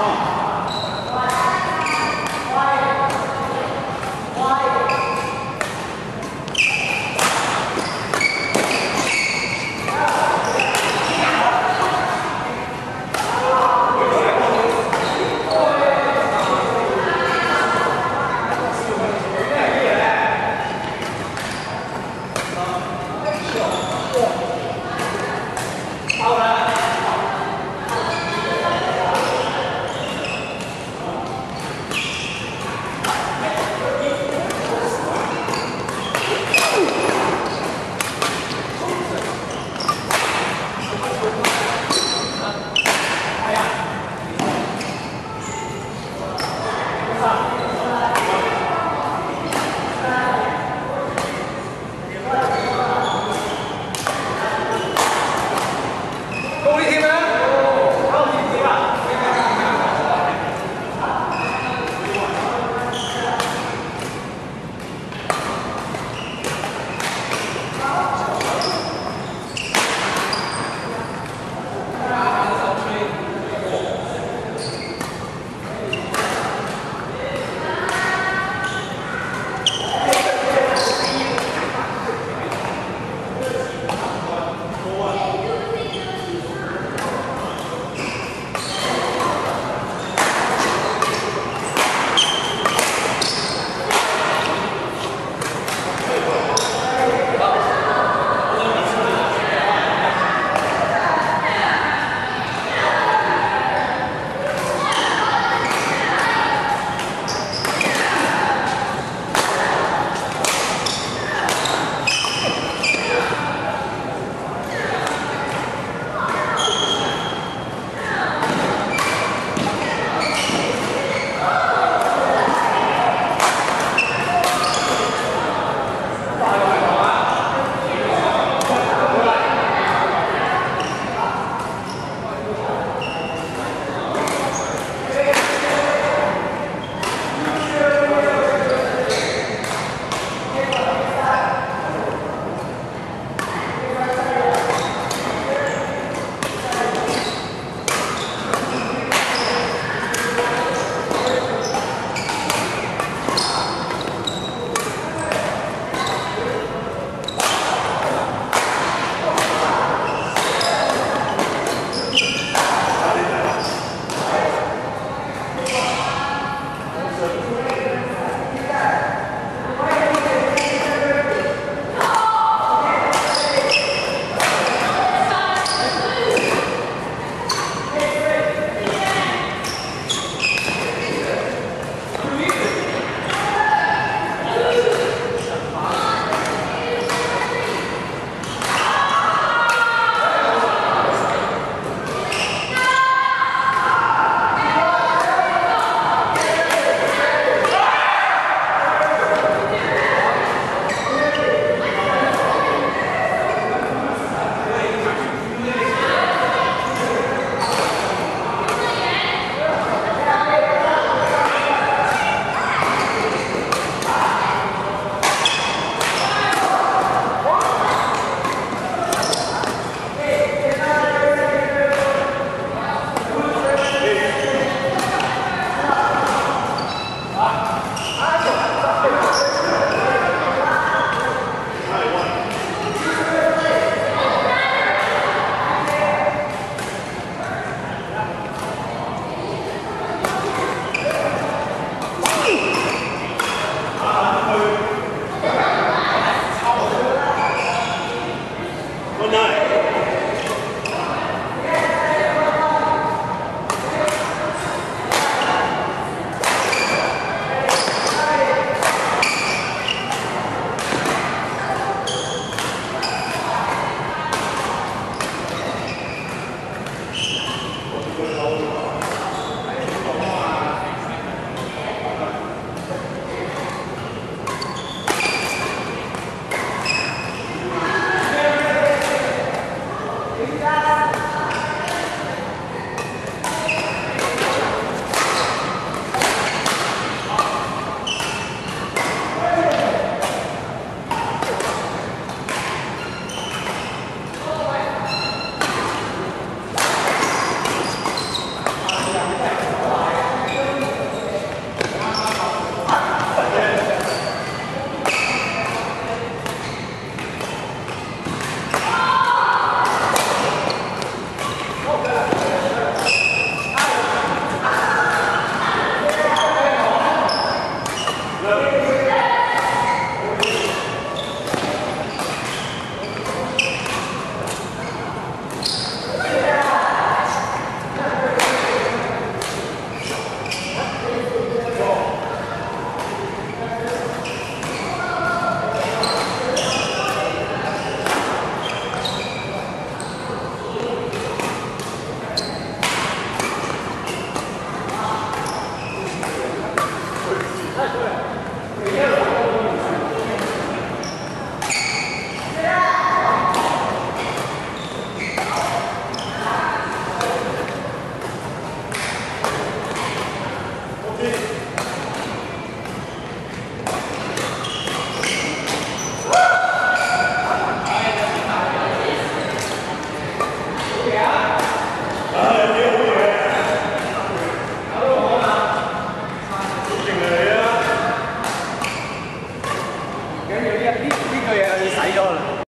Trump.